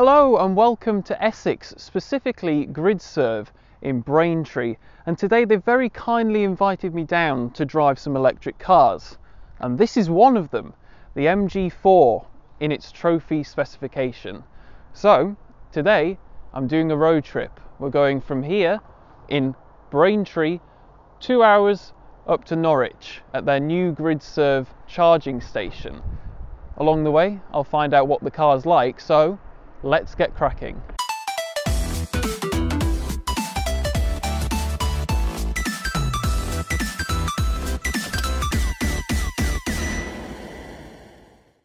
Hello and welcome to Essex, specifically GridServe in Braintree. And today they've very kindly invited me down to drive some electric cars. And this is one of them, the MG4 in its trophy specification. So today I'm doing a road trip. We're going from here in Braintree, two hours up to Norwich at their new GridServe charging station. Along the way, I'll find out what the car's like, so let's get cracking.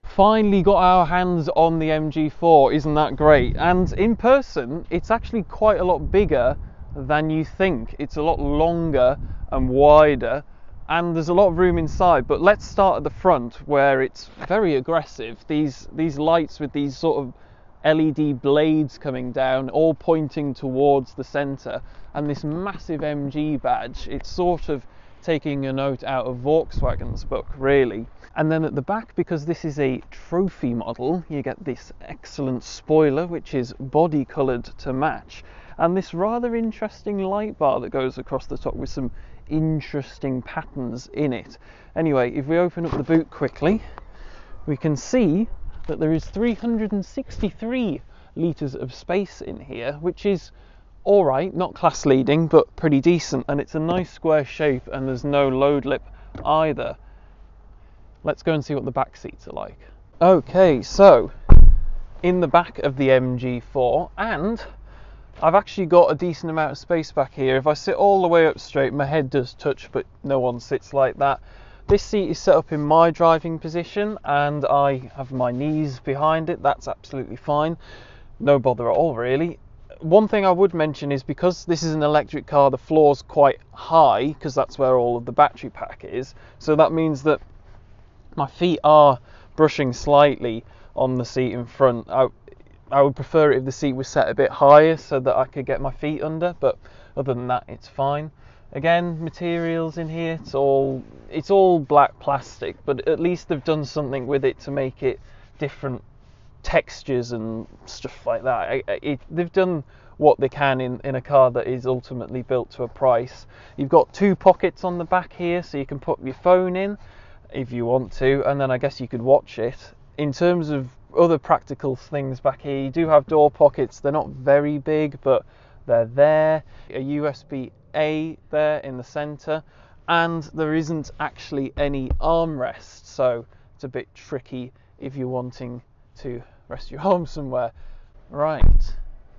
Finally got our hands on the MG4, isn't that great? And in person, it's actually quite a lot bigger than you think. It's a lot longer and wider and there's a lot of room inside but let's start at the front where it's very aggressive these these lights with these sort of LED blades coming down all pointing towards the center. And this massive MG badge it's sort of taking a note out of Volkswagen's book really. And then at the back because this is a trophy model you get this excellent spoiler which is body colored to match. And this rather interesting light bar that goes across the top with some interesting patterns in it. Anyway, if we open up the boot quickly, we can see that there is 363 litres of space in here, which is all right, not class leading, but pretty decent. And it's a nice square shape and there's no load lip either. Let's go and see what the back seats are like. Okay, so in the back of the MG4 and I've actually got a decent amount of space back here. If I sit all the way up straight, my head does touch, but no one sits like that. This seat is set up in my driving position and I have my knees behind it. That's absolutely fine. No bother at all, really. One thing I would mention is because this is an electric car, the floor's quite high because that's where all of the battery pack is. So that means that my feet are brushing slightly on the seat in front. I, I would prefer it if the seat was set a bit higher so that I could get my feet under, but other than that, it's fine. Again, materials in here, it's all it's all black plastic, but at least they've done something with it to make it different textures and stuff like that. It, it, they've done what they can in, in a car that is ultimately built to a price. You've got two pockets on the back here, so you can put your phone in if you want to, and then I guess you could watch it. In terms of other practical things back here. You do have door pockets, they're not very big, but they're there. A USB A there in the center, and there isn't actually any armrest, so it's a bit tricky if you're wanting to rest your arm somewhere. Right,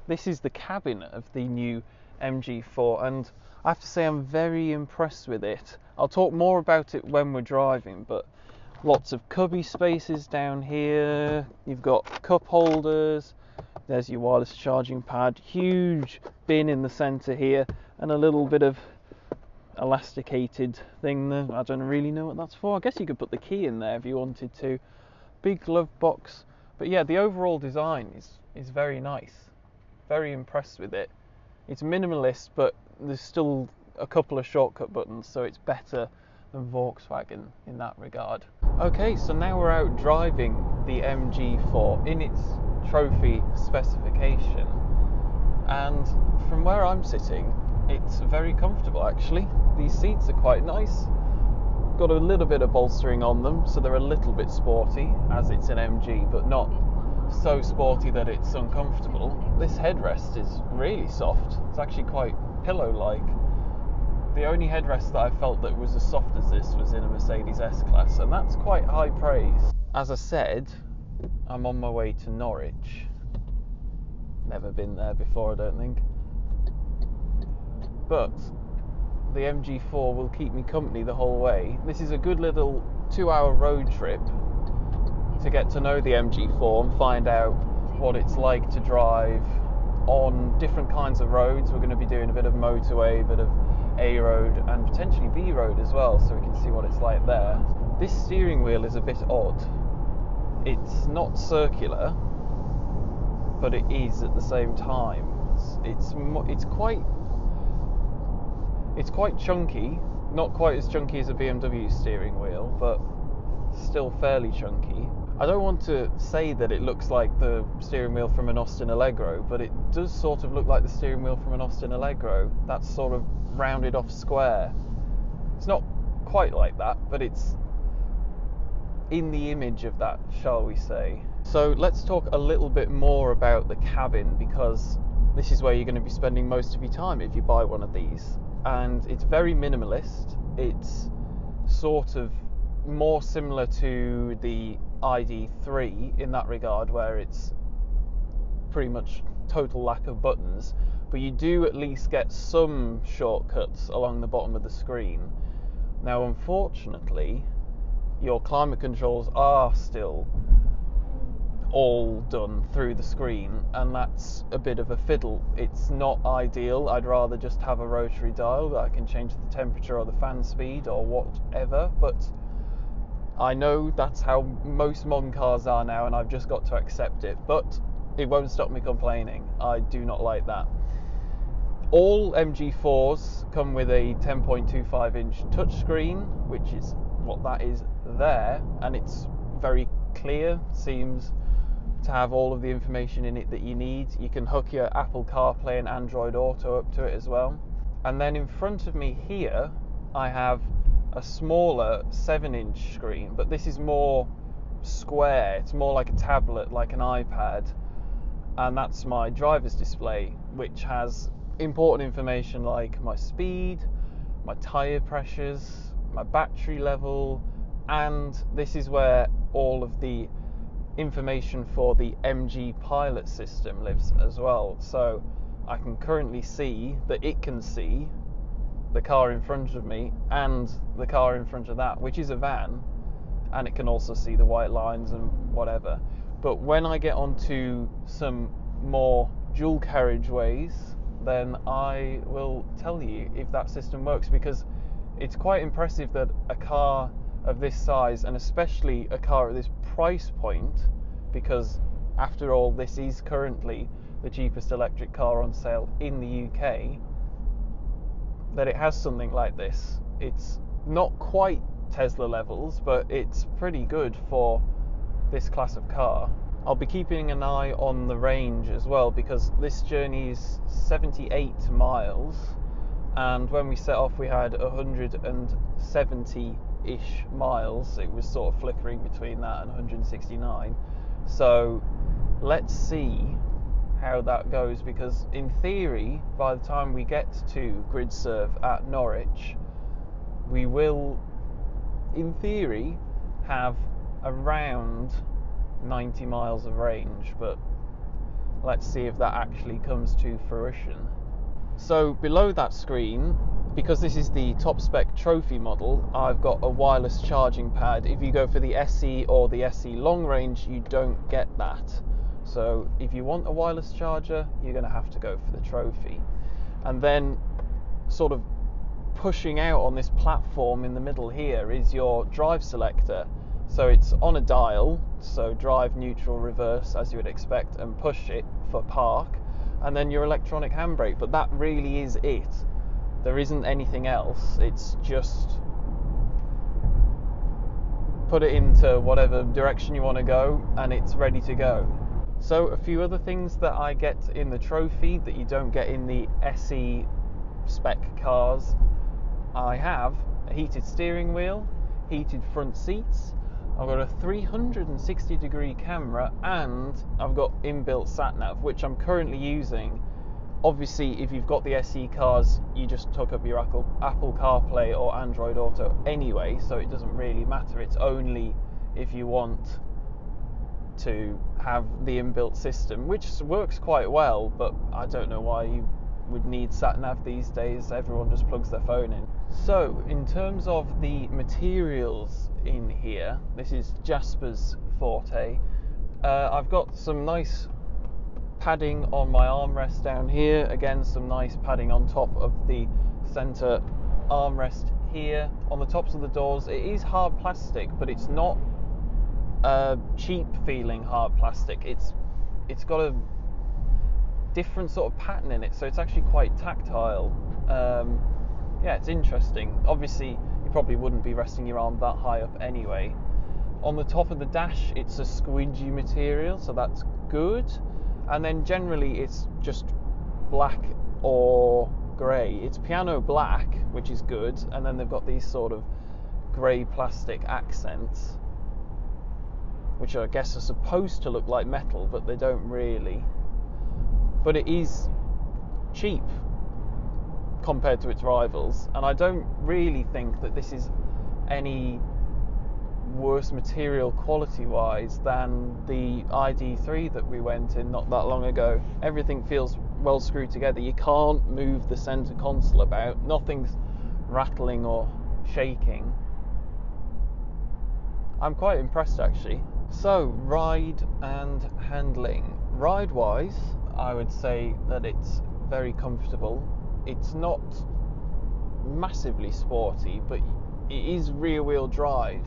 this is the cabin of the new MG4, and I have to say I'm very impressed with it. I'll talk more about it when we're driving, but lots of cubby spaces down here you've got cup holders there's your wireless charging pad huge bin in the center here and a little bit of elasticated thing there. I don't really know what that's for. I guess you could put the key in there if you wanted to. Big glove box. But yeah the overall design is is very nice. Very impressed with it. It's minimalist but there's still a couple of shortcut buttons so it's better than Volkswagen in that regard. Okay, so now we're out driving the MG4 in its trophy specification, and from where I'm sitting, it's very comfortable actually. These seats are quite nice. Got a little bit of bolstering on them, so they're a little bit sporty, as it's an MG, but not so sporty that it's uncomfortable. This headrest is really soft. It's actually quite pillow-like the only headrest that I felt that was as soft as this was in a Mercedes S-Class, and that's quite high praise. As I said, I'm on my way to Norwich. Never been there before, I don't think. But the MG4 will keep me company the whole way. This is a good little two hour road trip to get to know the MG4 and find out what it's like to drive on different kinds of roads. We're going to be doing a bit of motorway, a bit of a road and potentially B road as well, so we can see what it's like there. This steering wheel is a bit odd. It's not circular, but it is at the same time. It's it's, it's quite it's quite chunky, not quite as chunky as a BMW steering wheel, but still fairly chunky. I don't want to say that it looks like the steering wheel from an Austin Allegro, but it does sort of look like the steering wheel from an Austin Allegro. That's sort of rounded off square. It's not quite like that, but it's in the image of that, shall we say. So let's talk a little bit more about the cabin because this is where you're going to be spending most of your time if you buy one of these. And it's very minimalist. It's sort of more similar to the ID3 in that regard, where it's pretty much total lack of buttons, but you do at least get some shortcuts along the bottom of the screen. Now, unfortunately, your climate controls are still all done through the screen, and that's a bit of a fiddle. It's not ideal. I'd rather just have a rotary dial that I can change the temperature or the fan speed or whatever, but I know that's how most modern cars are now, and I've just got to accept it. But it won't stop me complaining. I do not like that. All MG4s come with a 10.25 inch touchscreen, which is what that is there, and it's very clear. Seems to have all of the information in it that you need. You can hook your Apple CarPlay and Android Auto up to it as well. And then in front of me here, I have a smaller 7 inch screen, but this is more square, it's more like a tablet, like an iPad, and that's my driver's display, which has important information like my speed, my tyre pressures, my battery level, and this is where all of the information for the MG pilot system lives as well. So I can currently see that it can see the car in front of me and the car in front of that, which is a van, and it can also see the white lines and whatever. But when I get onto some more dual carriageways, then I will tell you if that system works because it's quite impressive that a car of this size and especially a car at this price point because after all this is currently the cheapest electric car on sale in the UK that it has something like this. It's not quite Tesla levels, but it's pretty good for this class of car. I'll be keeping an eye on the range as well because this journey is 78 miles, and when we set off, we had 170 ish miles. It was sort of flickering between that and 169. So let's see how that goes because, in theory, by the time we get to GridServe at Norwich, we will, in theory, have around 90 miles of range, but let's see if that actually comes to fruition. So, below that screen, because this is the top spec trophy model, I've got a wireless charging pad. If you go for the SE or the SE long range, you don't get that. So if you want a wireless charger, you're going to have to go for the Trophy. And then, sort of pushing out on this platform in the middle here is your drive selector. So it's on a dial, so drive, neutral, reverse as you would expect, and push it for park, and then your electronic handbrake. But that really is it. There isn't anything else. It's just put it into whatever direction you want to go, and it's ready to go. So a few other things that I get in the trophy that you don't get in the SE spec cars. I have a heated steering wheel, heated front seats, I've got a 360 degree camera and I've got inbuilt sat nav which I'm currently using. Obviously if you've got the SE cars you just hook up your Apple, Apple CarPlay or Android Auto anyway so it doesn't really matter. It's only if you want to have the inbuilt system, which works quite well, but I don't know why you would need sat nav these days. Everyone just plugs their phone in. So, in terms of the materials in here, this is Jasper's forte. Uh, I've got some nice padding on my armrest down here. Again, some nice padding on top of the center armrest here. On the tops of the doors, it is hard plastic, but it's not a cheap feeling hard plastic. It's it's got a different sort of pattern in it, so it's actually quite tactile. Um, yeah, it's interesting. Obviously, you probably wouldn't be resting your arm that high up anyway. On the top of the dash, it's a squidgy material, so that's good. And then generally, it's just black or grey. It's piano black, which is good, and then they've got these sort of grey plastic accents, which I guess are supposed to look like metal, but they don't really. But it is cheap compared to its rivals, and I don't really think that this is any worse material quality wise than the ID3 that we went in not that long ago. Everything feels well screwed together. You can't move the center console about, nothing's rattling or shaking. I'm quite impressed actually. So, ride and handling. Ride wise, I would say that it's very comfortable. It's not massively sporty, but it is rear wheel drive,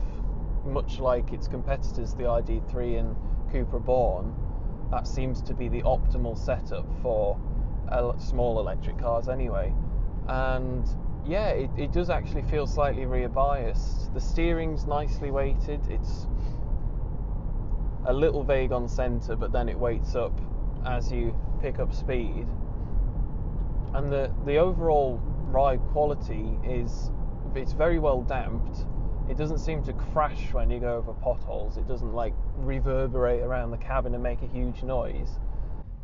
much like its competitors, the ID3 and Cupra Born. That seems to be the optimal setup for small electric cars, anyway. And yeah, it, it does actually feel slightly rear biased. The steering's nicely weighted. It's a little vague on centre, but then it weights up as you pick up speed. And the, the overall ride quality is it's very well damped. It doesn't seem to crash when you go over potholes. It doesn't like reverberate around the cabin and make a huge noise.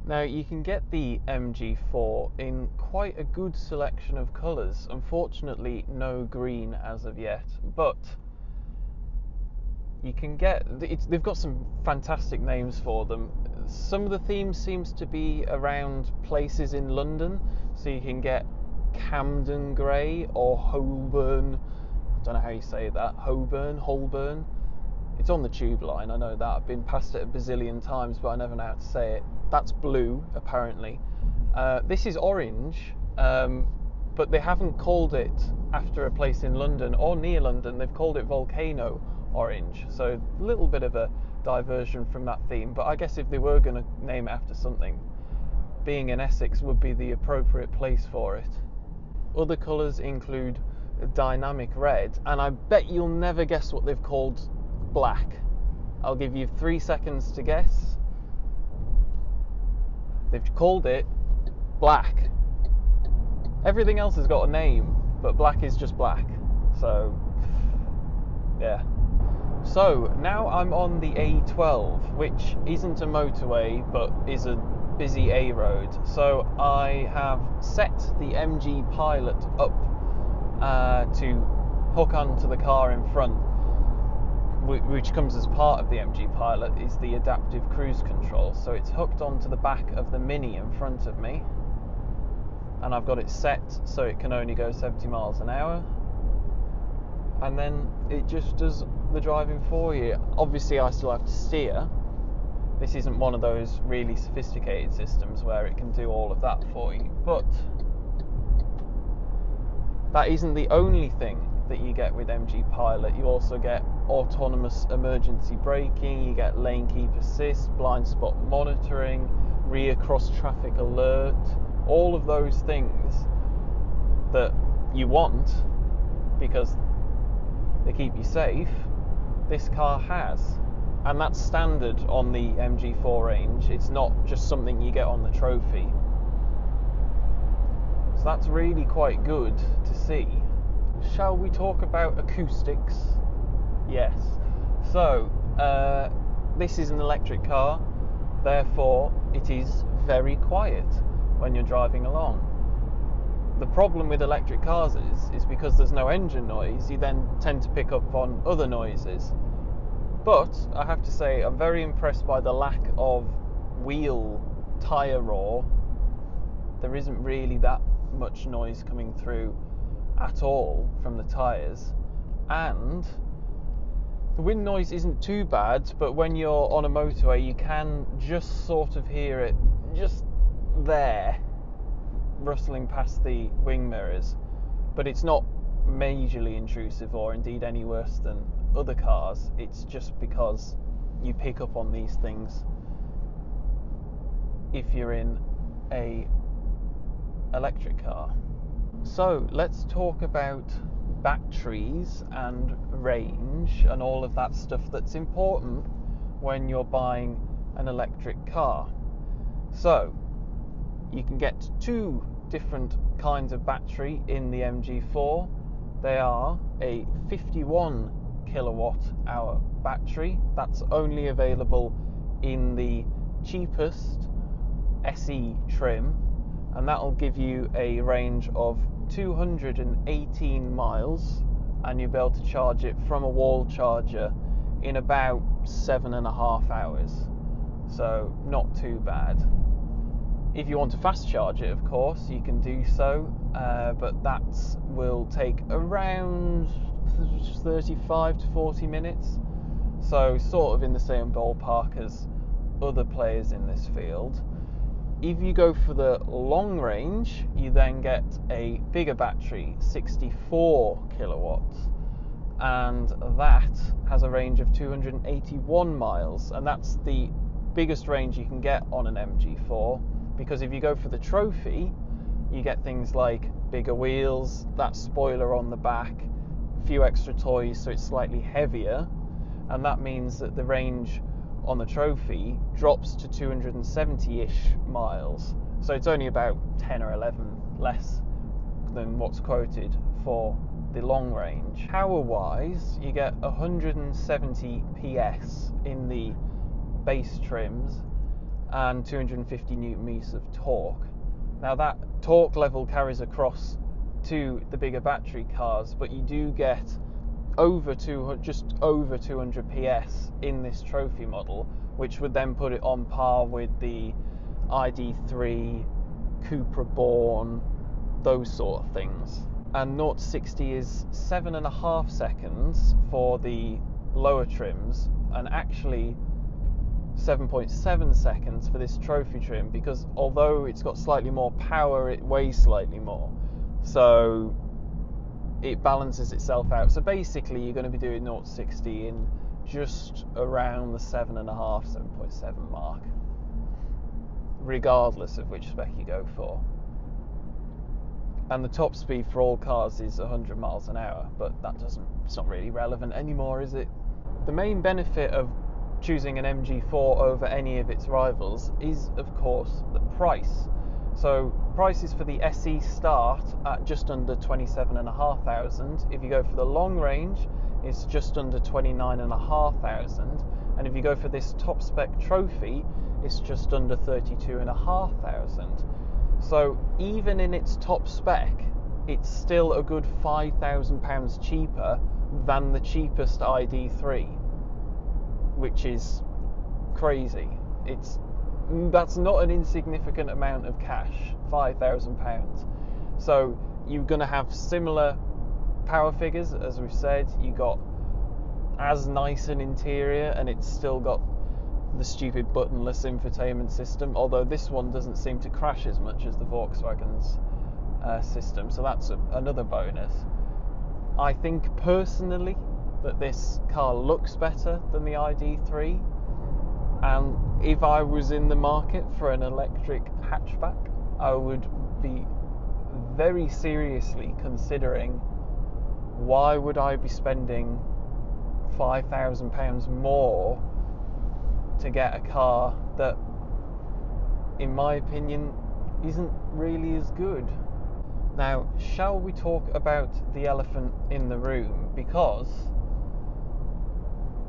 Now you can get the MG4 in quite a good selection of colours. Unfortunately, no green as of yet, but you can get. they've got some fantastic names for them. Some of the themes seems to be around places in London, so you can get Camden Grey or Holborn. Don't know how you say that. Holborn, Holborn. It's on the tube line. I know that. I've been past it a bazillion times, but I never know how to say it. That's blue, apparently. Uh, this is orange, um, but they haven't called it after a place in London or near London. They've called it Volcano Orange. So a little bit of a diversion from that theme. But I guess if they were going to name it after something, being in Essex would be the appropriate place for it. Other colours include dynamic red, and I bet you'll never guess what they've called black. I'll give you three seconds to guess. They've called it black. Everything else has got a name, but black is just black. So, yeah. So now I'm on the A12, which isn't a motorway but is a busy A road. So I have set the MG Pilot up uh, to hook onto the car in front, which comes as part of the MG Pilot, is the adaptive cruise control. So it's hooked onto the back of the Mini in front of me, and I've got it set so it can only go 70 miles an hour. And then it just does the driving for you. Obviously, I still have to steer, this isn't one of those really sophisticated systems where it can do all of that for you. But that isn't the only thing that you get with MG Pilot. You also get autonomous emergency braking, you get lane keep assist, blind spot monitoring, rear cross traffic alert, all of those things that you want because they keep you safe, this car has and that's standard on the MG4 range. It's not just something you get on the trophy. That's really quite good to see. Shall we talk about acoustics? Yes. So, uh, this is an electric car, therefore, it is very quiet when you're driving along. The problem with electric cars is, is because there's no engine noise, you then tend to pick up on other noises but I have to say, I'm very impressed by the lack of wheel tyre roar. There isn't really that much noise coming through at all from the tyres. And the wind noise isn't too bad, but when you're on a motorway, you can just sort of hear it just there, rustling past the wing mirrors. But it's not majorly intrusive or indeed any worse than other cars. It's just because you pick up on these things if you're in a electric car. So let's talk about batteries and range and all of that stuff that's important when you're buying an electric car. So, you can get two different kinds of battery in the MG4. They are a 51 kilowatt hour battery that's only available in the cheapest SE trim, and that'll give you a range of 218 miles, and you'll be able to charge it from a wall charger in about seven and a half hours. So, not too bad. If you want to fast charge it, of course, you can do so, uh, but that will take around 35 to 40 minutes. So, sort of in the same ballpark as other players in this field. If you go for the long range, you then get a bigger battery, 64 kilowatts, and that has a range of 281 miles, and that's the biggest range you can get on an MG4. Because if you go for the trophy, you get things like bigger wheels, that spoiler on the back, a few extra toys, so it's slightly heavier, and that means that the range on the trophy drops to 270 ish miles. So it's only about 10 or 11 less than what's quoted for the long range. Power wise, you get 170 PS in the base trims and 250 newton meters of torque. Now, that torque level carries across to the bigger battery cars, but you do get over 200, just over 200 PS in this trophy model, which would then put it on par with the ID3, Cupra Born, those sort of things. And 0 60 is seven and a half seconds for the lower trims, and actually 7.7 seconds for this trophy trim because although it's got slightly more power, it weighs slightly more. So it balances itself out. So basically, you're going to be doing 0 to 60 in just around the 7.5, 7.7 mark, regardless of which spec you go for. And the top speed for all cars is 100 miles an hour, but that doesn't, it's not really relevant anymore, is it? The main benefit of choosing an MG4 over any of its rivals is, of course, the price. So prices for the SE start at just under 27,500. If you go for the long range, it's just under 29,500. And if you go for this top spec trophy, it's just under 32,500. So even in its top spec, it's still a good £5,000 cheaper than the cheapest ID3, which is crazy. It's that's not an insignificant amount of cash, five thousand pounds. So you're going to have similar power figures, as we've said. You got as nice an interior, and it's still got the stupid buttonless infotainment system. Although this one doesn't seem to crash as much as the Volkswagen's uh, system, so that's a, another bonus. I think personally that this car looks better than the ID3 and if I was in the market for an electric hatchback, I would be very seriously considering why would I be spending five thousand pounds more to get a car that, in my opinion, isn't really as good. Now, shall we talk about the elephant in the room? Because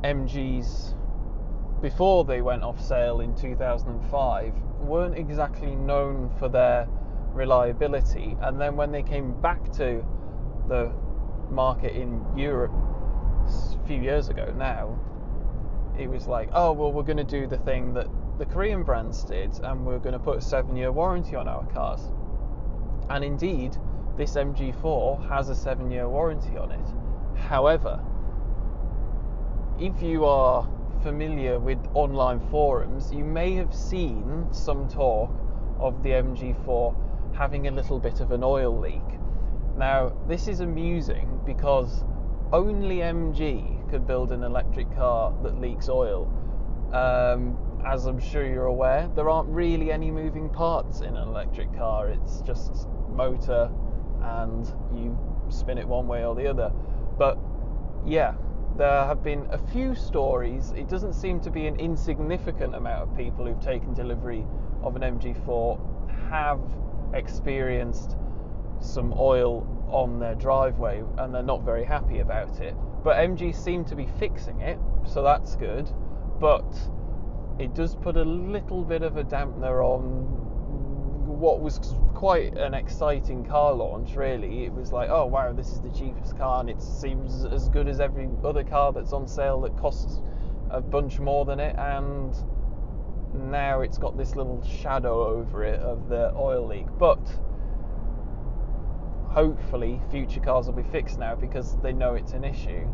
MG's before they went off sale in 2005 weren't exactly known for their reliability. And then when they came back to the market in Europe a few years ago now it was like oh well we're going to do the thing that the Korean brands did and we're going to put a 7 year warranty on our cars. And indeed this MG4 has a 7 year warranty on it. However if you are familiar with online forums, you may have seen some talk of the MG4 having a little bit of an oil leak. Now, this is amusing because only MG could build an electric car that leaks oil. Um, as I'm sure you're aware, there aren't really any moving parts in an electric car. It's just motor and you spin it one way or the other. But yeah, there have been a few stories. It doesn't seem to be an insignificant amount of people who've taken delivery of an MG4 have experienced some oil on their driveway and they're not very happy about it. But MG seem to be fixing it, so that's good. But it does put a little bit of a dampener on what was quite an exciting car launch, really. It was like, oh wow, this is the cheapest car, and it seems as good as every other car that's on sale that costs a bunch more than it, and now it's got this little shadow over it of the oil leak. But hopefully, future cars will be fixed now because they know it's an issue.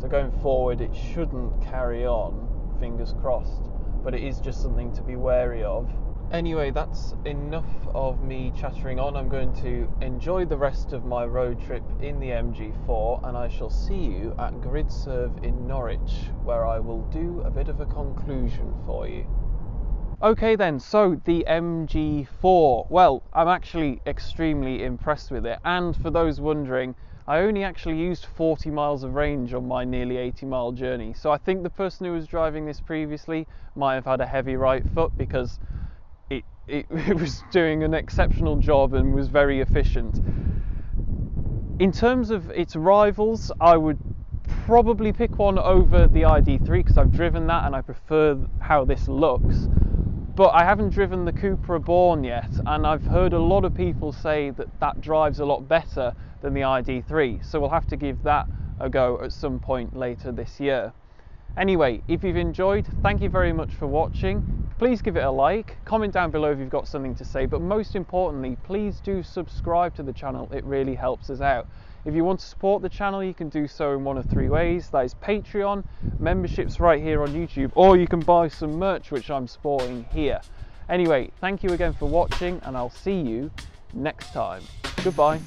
So going forward, it shouldn't carry on, fingers crossed, but it is just something to be wary of. Anyway, that's enough of me chattering on. I'm going to enjoy the rest of my road trip in the MG4 and I shall see you at GridServe in Norwich where I will do a bit of a conclusion for you. Okay then, so the MG4. Well, I'm actually extremely impressed with it and for those wondering, I only actually used 40 miles of range on my nearly 80 mile journey. So I think the person who was driving this previously might have had a heavy right foot because it, it, it was doing an exceptional job and was very efficient. In terms of its rivals, I would probably pick one over the ID3 because I've driven that and I prefer how this looks. But I haven't driven the Cupra Born yet, and I've heard a lot of people say that that drives a lot better than the ID3. So we'll have to give that a go at some point later this year. Anyway, if you've enjoyed, thank you very much for watching please give it a like, comment down below if you've got something to say, but most importantly, please do subscribe to the channel, it really helps us out. If you want to support the channel, you can do so in one of three ways. That is Patreon, memberships right here on YouTube, or you can buy some merch, which I'm sporting here. Anyway, thank you again for watching, and I'll see you next time. Goodbye.